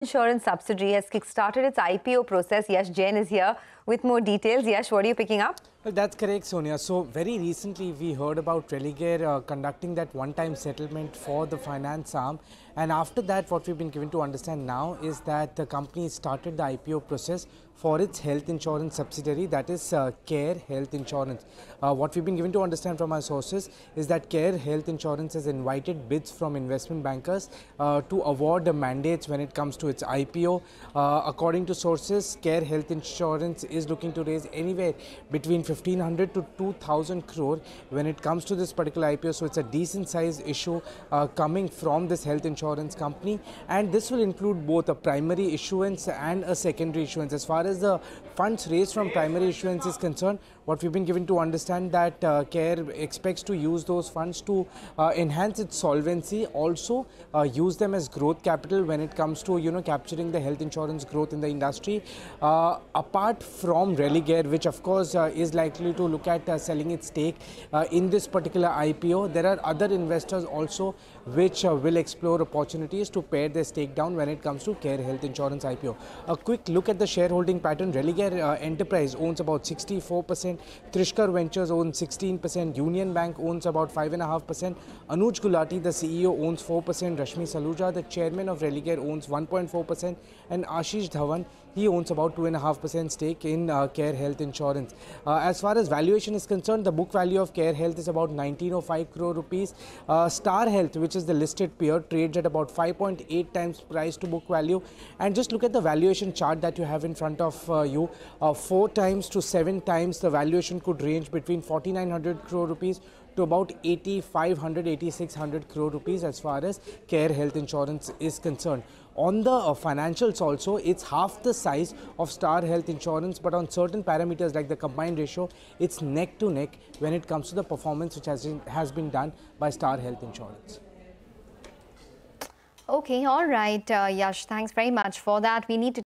insurance subsidiary has kickstarted its IPO process. Yash Jain is here with more details. Yash, what are you picking up? Well, that's correct, Sonia. So, very recently we heard about Religare uh, conducting that one-time settlement for the finance arm. And after that, what we've been given to understand now is that the company started the IPO process for its health insurance subsidiary, that is uh, Care Health Insurance. Uh, what we've been given to understand from our sources is that Care Health Insurance has invited bids from investment bankers uh, to award the mandates when it comes to its IPO. Uh, according to sources, Care Health Insurance is looking to raise anywhere between 1500 to 2000 crore when it comes to this particular IPO. So it's a decent size issue uh, coming from this health insurance company and this will include both a primary issuance and a secondary issuance. As far as the funds raised from primary issuance is concerned, what we've been given to understand that uh, CARE expects to use those funds to uh, enhance its solvency, also uh, use them as growth capital when it comes to you know capturing the health insurance growth in the industry. Uh, apart from Religare, which of course uh, is likely to look at uh, selling its stake in this particular IPO, there are other investors also which will explore opportunities to pare their stake down when it comes to CARE Health Insurance IPO. A quick look at the shareholding pattern. Religare Enterprise owns about 64%. Trishikhar Ventures owns 16%, Union Bank owns about 5.5%, Anuj Gulati, the CEO, owns 4%, Rashmi Saluja, the chairman of Religare, owns 1.4%, and Ashish Dhawan, he owns about 2.5% stake in uh, Care Health Insurance. Uh, as far as valuation is concerned, the book value of Care Health is about 1905 crore rupees. Uh, Star Health, which is the listed peer, trades at about 5.8 times price to book value. And just look at the valuation chart that you have in front of uh, you. Uh, four times to seven times the valuation could range between 4900 crore rupees to about 8500 8600 crore rupees as far as care health insurance is concerned. On the uh, financials also it's half the size of star health insurance but on certain parameters like the combined ratio it's neck to neck when it comes to the performance which has been, has been done by star health insurance. Okay all right uh, yash thanks very much for that. We need to